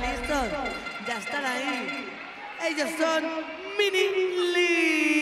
listos, ya están ahí. Ellos son Mini Lee.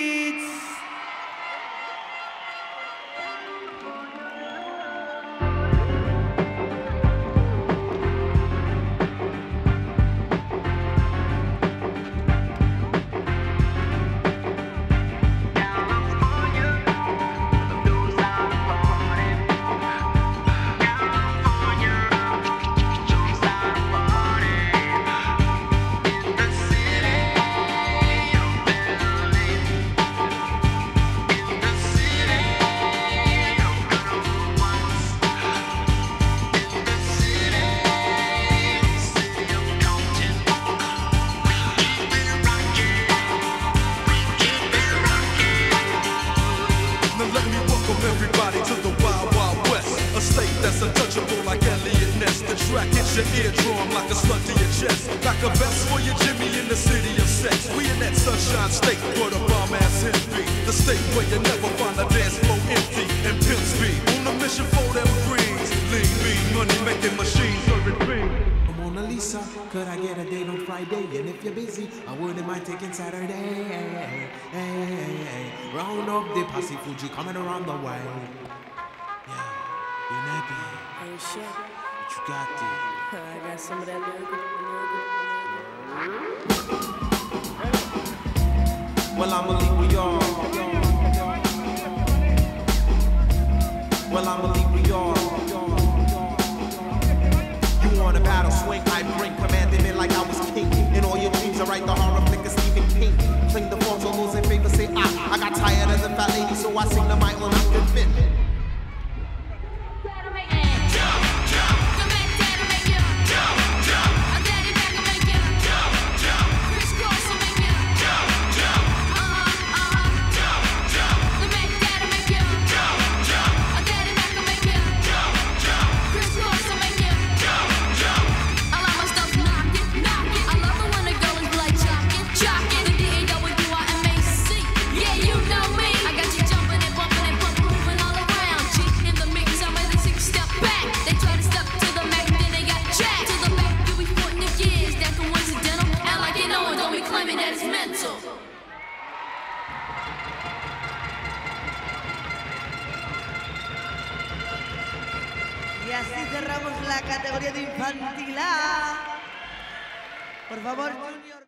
Everybody to the Wild Wild West. A state that's untouchable like Elliot Ness. The track hits your eardrum like a slug to your chest. Like a vest for your Jimmy in the city of sex. We in that sunshine state where the bomb ass hits be. The state where you never find a dance floor empty and pimp speed. On a mission for them greens. Lean, mean, money making machines serving fiends. Mona Lisa, could I get a date on Friday? And if you're busy, I wouldn't mind taking Saturday. Hey, hey. Round up the Fuji coming around the way. Yeah, you're nappy. Oh shit. What you got there? I got some of that lyrical. Well, I'ma leave with y'all. Well, I'ma leave with y'all. You want a battle swing, I bring commanding it like I was king. In all your dreams, I write the horror flick of Stephen King. Cling the phone, so those to Y así cerramos la categoría de infantilidad. Por favor, Junior.